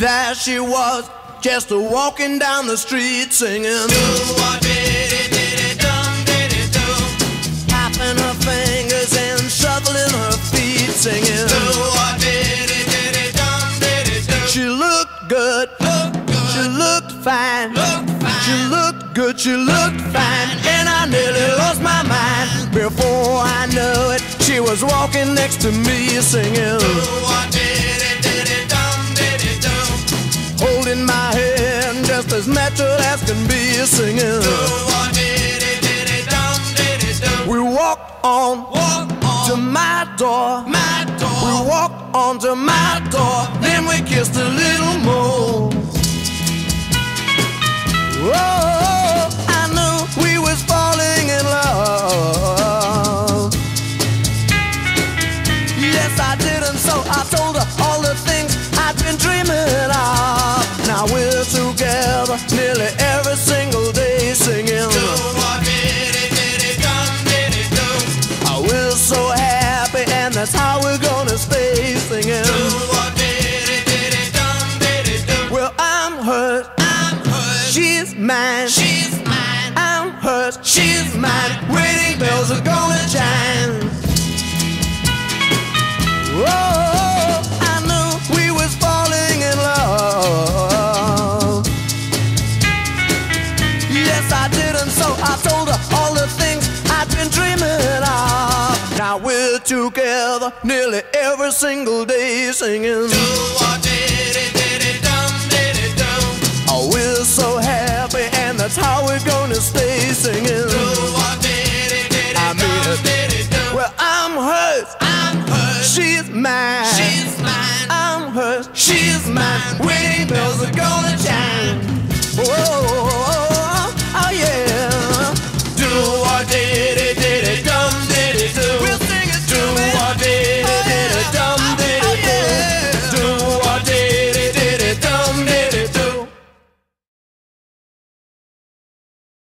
There she was, just walking down the street singing. Tapping her fingers and shuffling her feet singing. She looked good. She looked fine. She looked good. She looked fine. And I nearly lost my mind. Before I knew it, she was walking next to me singing. Do Holding natural as can be singing. We walked on, walk to my door. my door. We walked on to my door. Then we kissed a little more. Oh, I knew we was falling in love. Yes, I did, nearly every single day singing. Oh, we're so happy, and that's how we're gonna stay singing. Well, I'm hers, she's mine. I'm hers, she's mine. Wedding I told her all the things I'd been dreaming of. Now we're together nearly every single day singing. Oh, we're so happy, and that's how we're gonna stay singing. I mean it. Well, I'm hers. She's mine. I'm hers. She's mine. Wedding bells are gonna